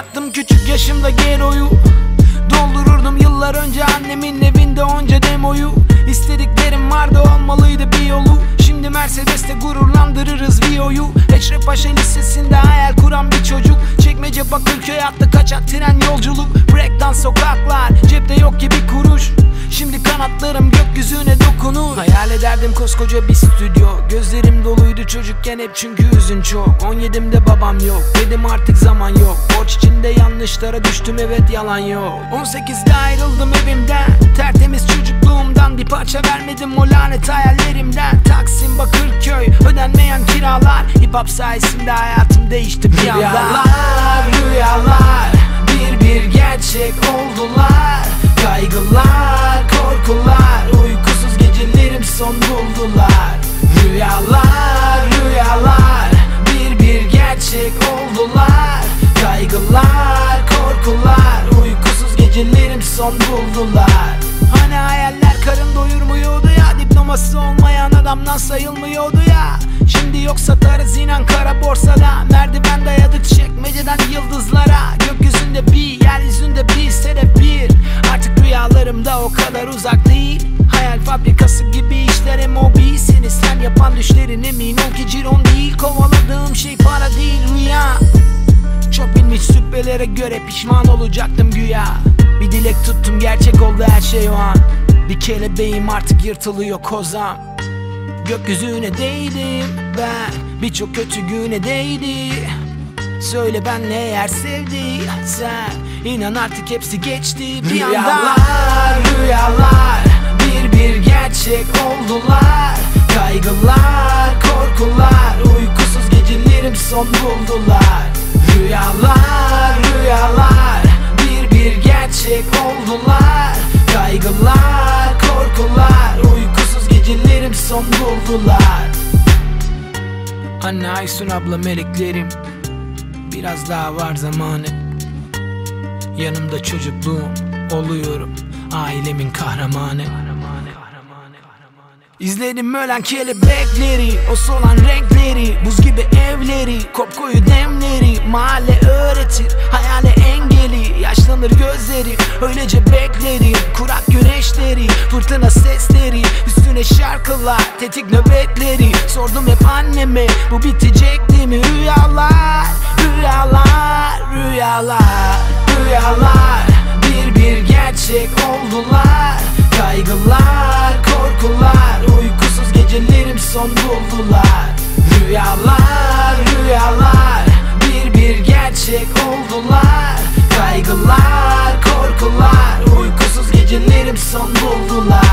Uzattım küçük yaşımda geroyu Doldururdum yıllar önce annemin evinde onca demoyu. İstediklerim vardı olmalıydı bir yolu. Şimdi Mercedes'te gururlandırırız Vio'yu. Eşref Paşa Lisesi'nde hayal kuran bir çocuk. Çekmece Bakırköy attı kaçak tren yolculuk. Breakdance sokaklar cepte yok ki bir kuruş dokunur Hayal ederdim koskoca bir stüdyo. Gözlerim doluydu çocukken hep çünkü hüzün çok. 17'imde babam yok dedim artık zaman yok. Borç içinde yanlışlara düştüm evet yalan yok. 18'de ayrıldım evimden. Tertemiz çocukluğumdan bir parça vermedim o lanet hayallerimden. Taksim Bakırköy ödenmeyen kiralar. Hip hop sayesinde hayatım değişti bir anda Rüyalar rüyalar bir bir gerçek oldular son buldular. Hani hayaller karın doyurmuyordu ya Diploması olmayan adamdan sayılmıyordu ya. Şimdi yok satarız inan kara borsada Merdiven dayadık çekmeceden yıldızlara. Gökyüzünde bir, yeryüzünde bir, sedef bir. Artık rüyalarımda o kadar uzak değil. Hayal fabrikası gibi işler MOB Seni sen yapan düşlerin emin ol ki ciron değil. Kovaladığım şey para değil rüya. Çok bilmiş süppelere göre pişman olacaktım güya Bir dilek tuttum gerçek oldu her şey o an. Bir kelebeğim artık yırtılıyor kozam Gökyüzüne değdim ben Birçok kötü güne değdi. Söyle ben ne eğer sevdiysen İnan artık hepsi geçti. Bir anda Rüyalar rüyalar bir bir gerçek oldular. Kaygılar korkular uykusuz gecelerim son buldular. Rüyalar gerçek oldular. Kaygılar korkular uykusuz gecelerim son buldular. Anne Aysun abla meleklerim Biraz daha var zamanı. Yanımda çocukluğum oluyorum Ailemin kahramanı. İzledim ölen kelebekleri O solan renkleri Buz gibi evleri Kopkoyu demleri Mahalle öğretir Hayale Yaşlanır gözleri Öylece beklerim Kurak güneşleri Fırtına sesleri Üstüne şarkılar Tetik nöbetleri. Sordum hep anneme Bu bitecekti mi? Rüyalar Rüyalar Rüyalar Rüyalar. Bir bir gerçek oldular. Kaygılar, korkular Uykusuz gecelerim son buldular. Rüyalar, son buldular